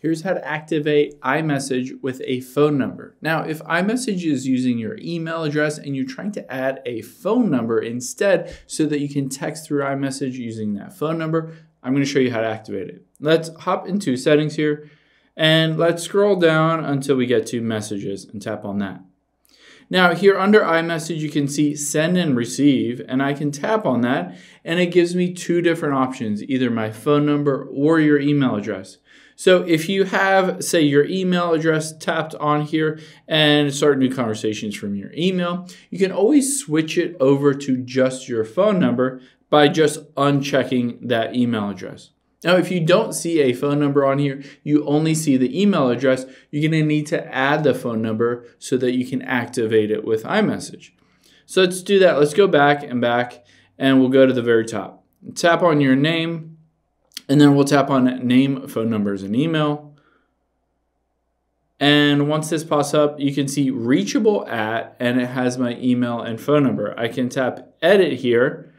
Here's how to activate iMessage with a phone number. Now, if iMessage is using your email address and you're trying to add a phone number instead so that you can text through iMessage using that phone number, I'm going to show you how to activate it. Let's hop into settings here and let's scroll down until we get to messages and tap on that. Now here under iMessage, you can see send and receive, and I can tap on that, and it gives me two different options, either my phone number or your email address. So if you have, say, your email address tapped on here and start new conversations from your email, you can always switch it over to just your phone number by just unchecking that email address. Now, if you don't see a phone number on here, you only see the email address, you're to need to add the phone number so that you can activate it with iMessage. So let's do that. Let's go back and back, and we'll go to the very top. Tap on your name, and then we'll tap on name, phone numbers, and email. And once this pops up, you can see reachable at, and it has my email and phone number. I can tap edit here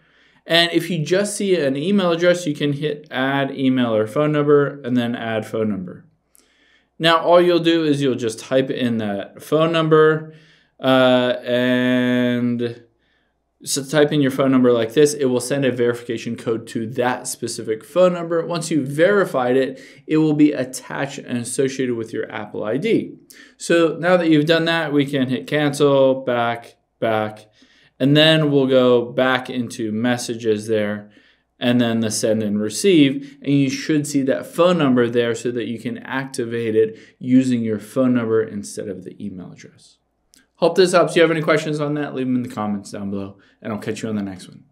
and if you just see an email address, you can hit add email or phone number and then add phone number. Now, all you'll do is you'll just type in that phone number uh, and so type in your phone number like this. It will send a verification code to that specific phone number. Once you've verified it, it will be attached and associated with your Apple ID. So now that you've done that, we can hit cancel, back, back, and then we'll go back into messages there and then the send and receive. And you should see that phone number there so that you can activate it using your phone number instead of the email address. Hope this helps. If you have any questions on that, leave them in the comments down below, and I'll catch you on the next one.